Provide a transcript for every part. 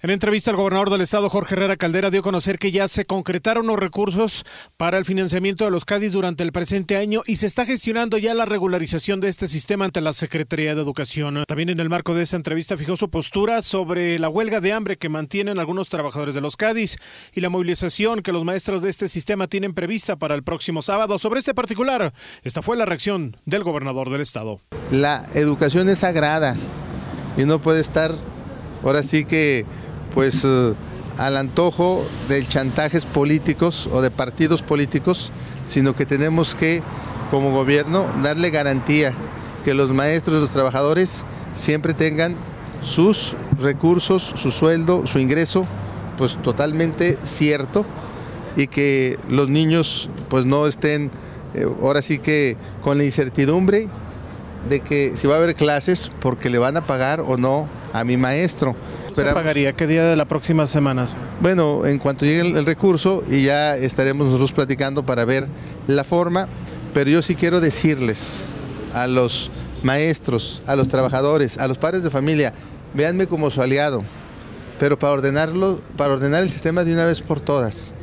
En entrevista, el gobernador del estado, Jorge Herrera Caldera, dio a conocer que ya se concretaron los recursos para el financiamiento de los CADIS durante el presente año y se está gestionando ya la regularización de este sistema ante la Secretaría de Educación. También en el marco de esta entrevista fijó su postura sobre la huelga de hambre que mantienen algunos trabajadores de los CADIS y la movilización que los maestros de este sistema tienen prevista para el próximo sábado. Sobre este particular, esta fue la reacción del gobernador del estado. La educación es sagrada y no puede estar, ahora sí que pues eh, al antojo de chantajes políticos o de partidos políticos, sino que tenemos que, como gobierno, darle garantía que los maestros los trabajadores siempre tengan sus recursos, su sueldo, su ingreso, pues totalmente cierto y que los niños pues no estén eh, ahora sí que con la incertidumbre de que si va a haber clases porque le van a pagar o no a mi maestro. ¿Se pagaría? ¿Qué día de la próxima semana? Bueno, en cuanto llegue el, recurso y ya estaremos nosotros platicando para ver la forma, pero yo sí quiero decirles a los maestros, a los trabajadores, a los padres de familia, véanme como su aliado, pero para ordenarlo, para ordenar el sistema de una vez por todas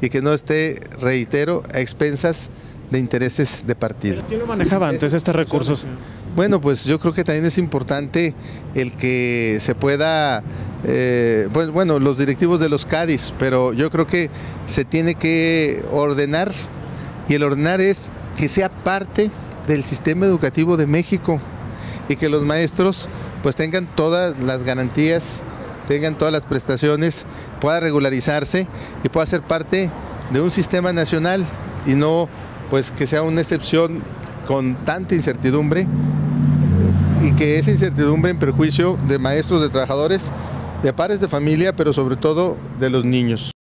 y que no esté, reitero, a expensas de intereses de partido. ¿Quién lo manejaba antes estos recursos? Bueno, pues yo creo que también es importante el que se pueda, eh, pues bueno, los directivos de los CADIS, pero yo creo que se tiene que ordenar y el ordenar es que sea parte del sistema educativo de México y que los maestros pues tengan todas las garantías, tengan todas las prestaciones, pueda regularizarse y pueda ser parte de un sistema nacional y no pues que sea una excepción con tanta incertidumbre y que esa incertidumbre en perjuicio de maestros, de trabajadores, de padres de familia, pero sobre todo de los niños.